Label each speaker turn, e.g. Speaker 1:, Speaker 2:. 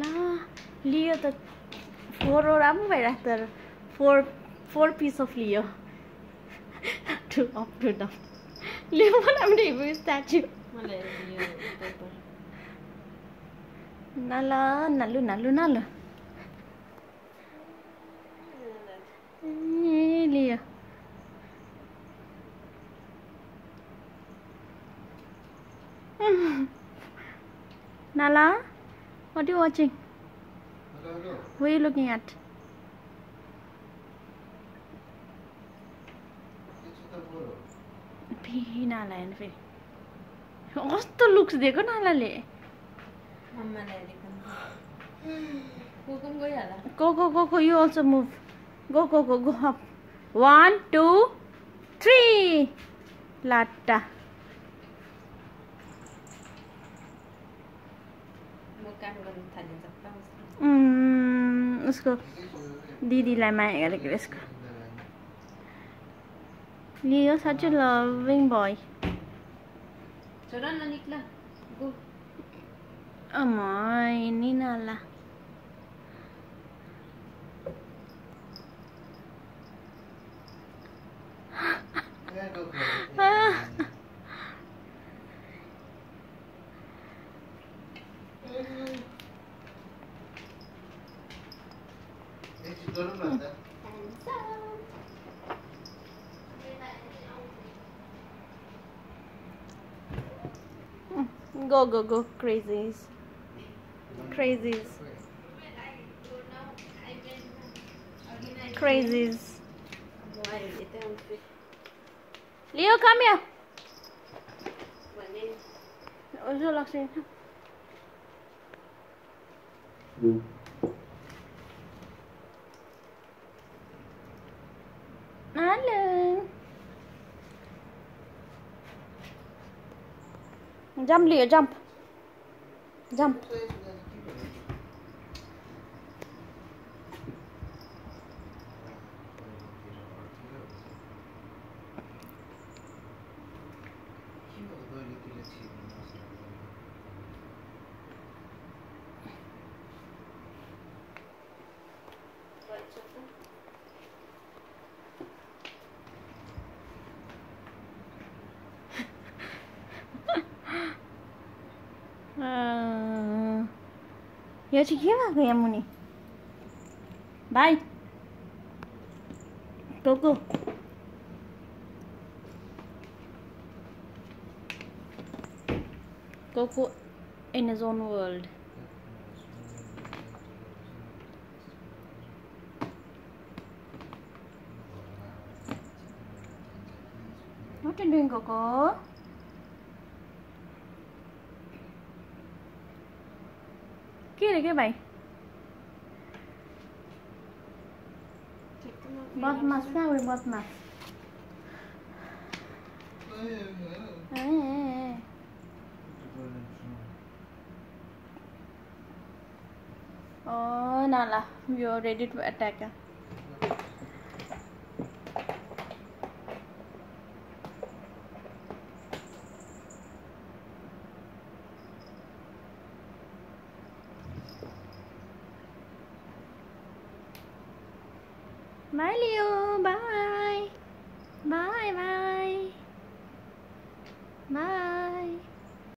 Speaker 1: ला लियो त फोरवटा पनि भइरहेको तर four four piece of Leo to up to down Leo बनाउने स्ट्याचु
Speaker 2: मलाई यो paper
Speaker 1: null नलु नलु what are you watching? Who are you looking at? फेरि नाला हेर्नु फेरि कस्तो लुक्स दिएको नालाले
Speaker 2: मम्मालाई देखाउनु को पनि गइहाल
Speaker 1: गो गो गो गो you also move go go go go up one two three लाट्टा उसको दिदीलाई माया गरेको रे यसको लियो सच लभिङ बोय
Speaker 2: न निक्ल
Speaker 1: Hmm. Go, go, go, crazies. Crazies. Crazies. Leo, come here.
Speaker 2: Oh,
Speaker 1: so lucky. Hello. Jump, Leo, jump. Jump. Uh, yo chiquilla, Muni. Bye. Coco. Coco in his own world. What are you doing, Coco? के अरे के भाइ बदमास कहाँ गयो बदमास ओ नाला यो ready to attack Bye, Leo. Bye. Bye, bye. Bye.